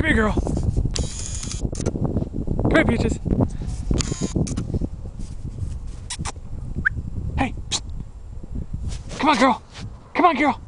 Come here, girl. Come here, Peaches. Hey. Come on, girl. Come on, girl.